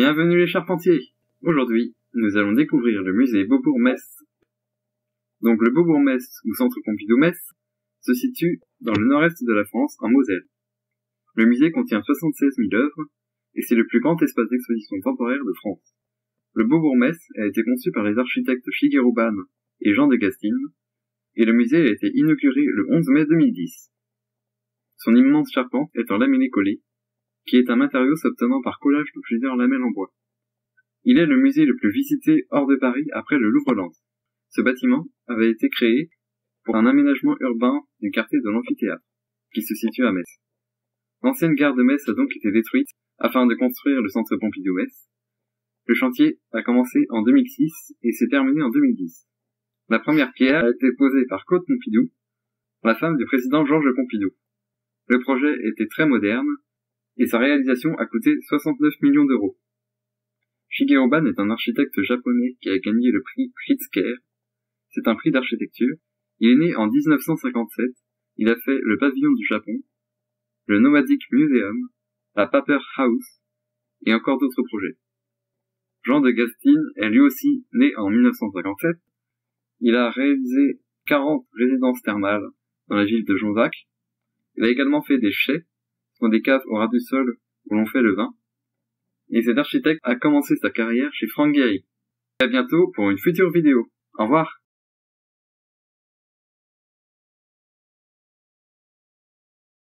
Bienvenue les charpentiers Aujourd'hui, nous allons découvrir le musée Beaubourg-Metz. Donc le Beaubourg-Metz, ou Centre Pompidou-Metz, se situe dans le nord-est de la France, en Moselle. Le musée contient 76 000 œuvres, et c'est le plus grand espace d'exposition temporaire de France. Le Beaubourg-Metz a été conçu par les architectes Ban et Jean de Gastine, et le musée a été inauguré le 11 mai 2010. Son immense charpente est en laminé collé, qui est un matériau s'obtenant par collage de plusieurs lamelles en bois. Il est le musée le plus visité hors de Paris après le Louvre-Lens. Ce bâtiment avait été créé pour un aménagement urbain du quartier de l'amphithéâtre, qui se situe à Metz. L'ancienne gare de Metz a donc été détruite afin de construire le centre Pompidou-Metz. Le chantier a commencé en 2006 et s'est terminé en 2010. La première pierre a été posée par Claude Pompidou, la femme du président Georges Pompidou. Le projet était très moderne et sa réalisation a coûté 69 millions d'euros. Shigeru Ban est un architecte japonais qui a gagné le prix Pritzker. C'est un prix d'architecture. Il est né en 1957. Il a fait le pavillon du Japon, le Nomadic Museum, la Paper House et encore d'autres projets. Jean de Gastine est lui aussi né en 1957. Il a réalisé 40 résidences thermales dans la ville de Jonzac. Il a également fait des chais sont des caves au ras du sol où l'on fait le vin. Et cet architecte a commencé sa carrière chez Frank Gehry. À bientôt pour une future vidéo. Au revoir.